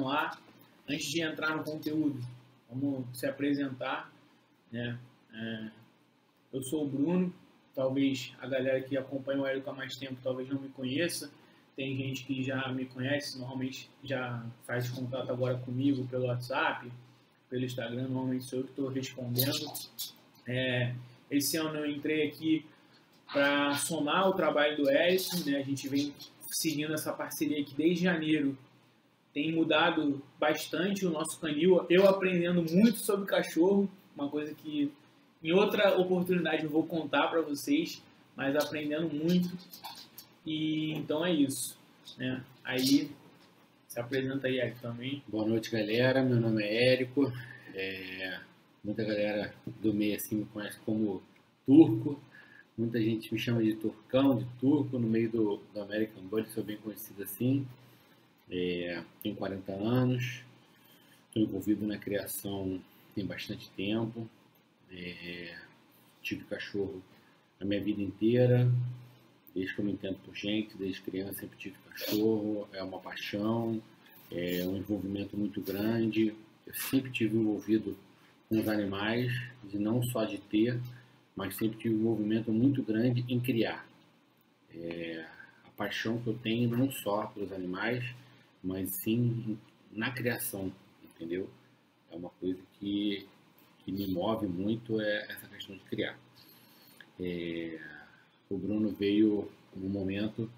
no ar. Antes de entrar no conteúdo, vamos se apresentar. Né? É, eu sou o Bruno, talvez a galera que acompanha o Érico há mais tempo talvez não me conheça. Tem gente que já me conhece, normalmente já faz contato agora comigo pelo WhatsApp, pelo Instagram, normalmente sou eu que estou respondendo. É, esse ano eu entrei aqui para somar o trabalho do Érico, né? a gente vem seguindo essa parceria aqui desde janeiro. Tem mudado bastante o nosso canil, eu aprendendo muito sobre cachorro, uma coisa que em outra oportunidade eu vou contar para vocês, mas aprendendo muito. E então é isso. Né? Aí se apresenta aí, Érico, também. Boa noite, galera. Meu nome é Érico. É... Muita galera do meio assim me conhece como Turco. Muita gente me chama de Turcão, de Turco. No meio do, do American Bully sou bem conhecido assim. É... Tenho 40 anos. Estou envolvido na criação tem bastante tempo. É, tive cachorro a minha vida inteira, desde que eu me entendo por gente, desde criança sempre tive cachorro, é uma paixão, é um envolvimento muito grande. Eu sempre tive envolvido com os animais, e não só de ter, mas sempre tive um envolvimento muito grande em criar. É, a paixão que eu tenho não só pelos animais, mas sim na criação, entendeu? É uma coisa que que me move muito é essa questão de criar. É, o Bruno veio num momento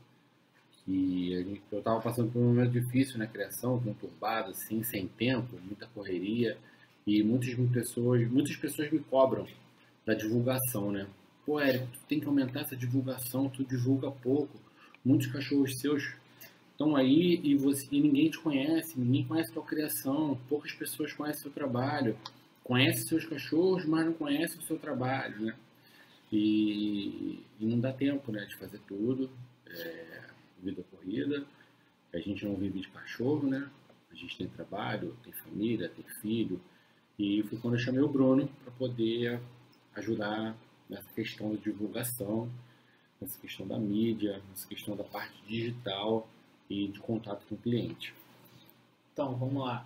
que gente, eu estava passando por um momento difícil na criação, conturbado, assim, sem tempo, muita correria, e muitas pessoas, muitas pessoas me cobram da divulgação, né? Pô, Érico, tu tem que aumentar essa divulgação, tu divulga pouco, muitos cachorros seus estão aí e, você, e ninguém te conhece, ninguém conhece a tua criação, poucas pessoas conhecem o seu trabalho conhece seus cachorros, mas não conhece o seu trabalho, né? E, e não dá tempo, né, de fazer tudo. É, vida corrida. A gente não vive de cachorro, né? A gente tem trabalho, tem família, tem filho. E foi quando eu chamei o Bruno para poder ajudar nessa questão de divulgação, nessa questão da mídia, nessa questão da parte digital e de contato com o cliente. Então, vamos lá.